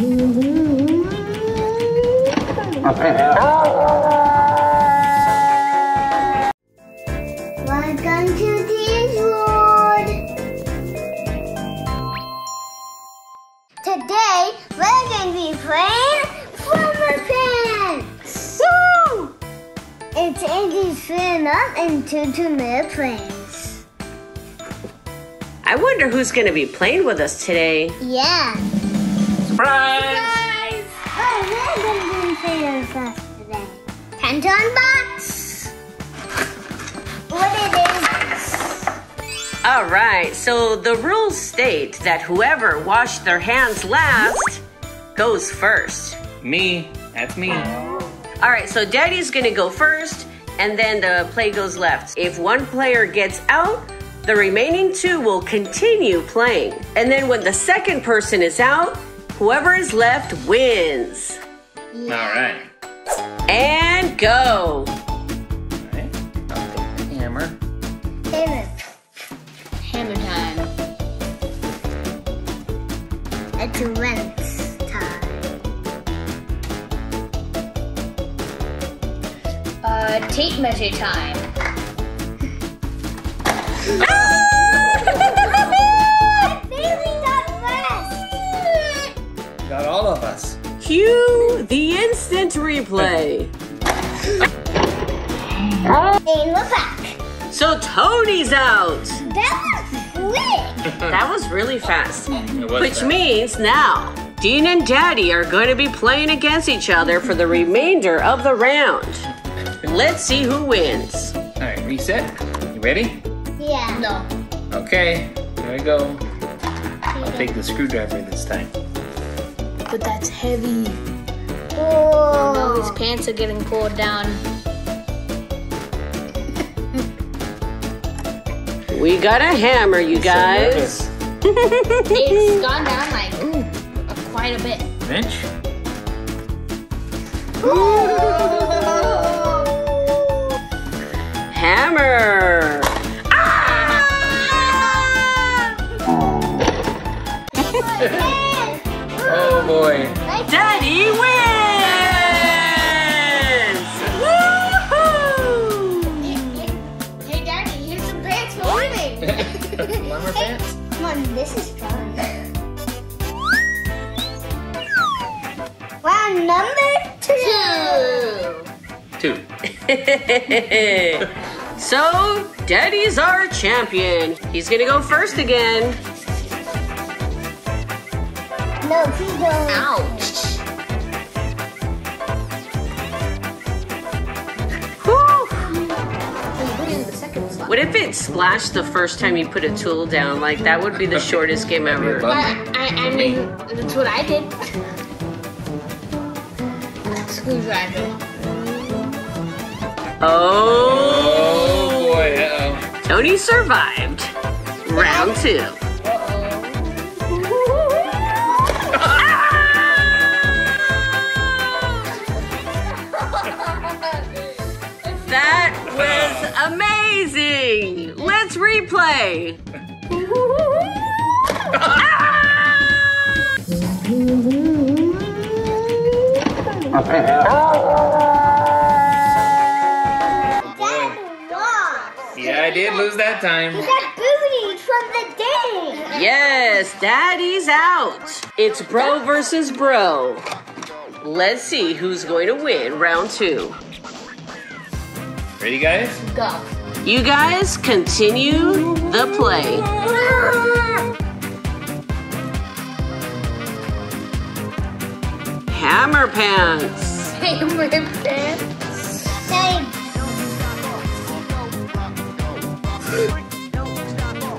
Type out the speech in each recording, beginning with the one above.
Welcome to Dean's World. Today we're going to be playing Plumber Pants. Woo! It's Andy's fan up and Tutu Minute Planes. I wonder who's going to be playing with us today. Yeah. Surprise! Oh, we're going to playing fast today. To unbox. What it is? All right, so the rules state that whoever washed their hands last goes first. Me. That's me. All right, so Daddy's gonna go first, and then the play goes left. If one player gets out, the remaining two will continue playing. And then when the second person is out, whoever is left wins. All right. And go. All right. I'll take the hammer. Hammer. Hammer time. It's rinse time. Uh, tape measure time. Bailey instant replay. And we're back. So Tony's out. That was quick. That was really fast. Was Which fast. means now, Dean and Daddy are going to be playing against each other for the remainder of the round. Let's see who wins. All right, reset. You ready? Yeah. No. Okay. Here we go. I'll take the screwdriver this time. But that's heavy. No, his Oh. pants are getting pulled down. We got a hammer, you guys. It's gone down like ooh, quite a bit. Wrench. hammer. Ah! Oh boy. This is fun. Round number two. Two. so, Daddy's our champion. He's gonna go first again. No, please don't. Ouch. What if it splashed the first time you put a tool down? Like, that would be the shortest game ever. But I, I mean, that's what I did. Screwdriver. Oh! Oh boy. Uh oh. Tony survived. Round two. Amazing. Let's replay. Dad lost. Yeah, I did lose that time. You got booted from the day. Yes, Daddy's out. It's bro versus bro. Let's see who's going to win round two. Ready, guys? Go. You guys continue the play. Hammer pants. Hammer pants. Daddy.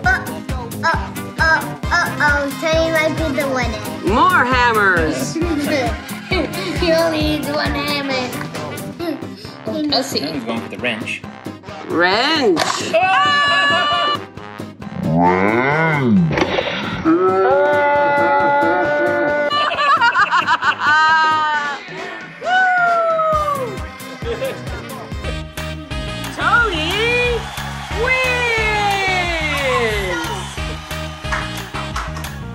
Uh, uh, uh, uh, oh, Tony might be the winner. More hammers. he only needs one hammer. Let's see. Now he's going for the wrench. Wrench. Tony wins.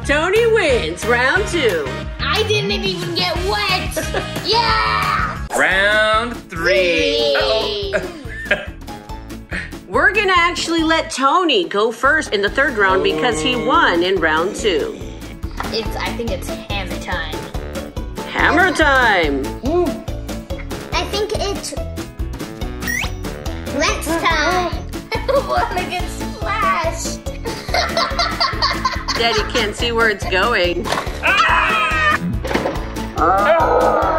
Tony wins round two. I I didn't even get wet. yeah. Round three. Uh-oh. We're gonna actually let Tony go first in the third round because he won in round two. It's. I think it's hammer time. Hammer time! I think it's Lent's time. I wanna get splashed. Daddy can't see where it's going. Splashed ah! ah!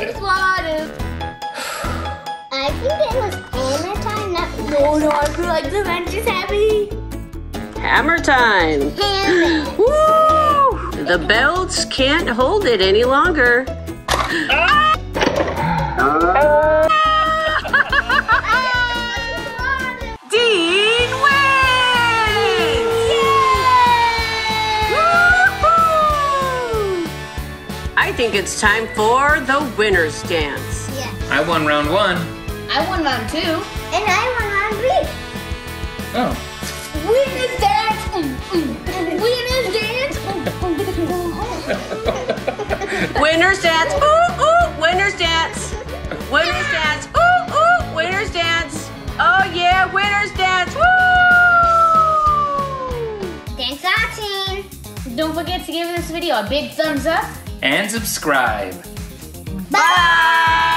Didn't get splashed with water. I think it was hammer time, not No, no, I feel like the bench is heavy. Hammer time. hammer. Woo! The belts can't hold it any longer. Dean think it's time for the winner's dance. Yeah. I won round one. I won round two. And I won round three. Oh. Winners dance. Winners dance. Winners dance. Ooh, ooh, winners dance. Winners dance. Ooh, ooh, winners dance. Oh yeah, winners dance. Woo! Thanks for watching. mm. Don't forget to give this video a big thumbs up. And subscribe. Bye.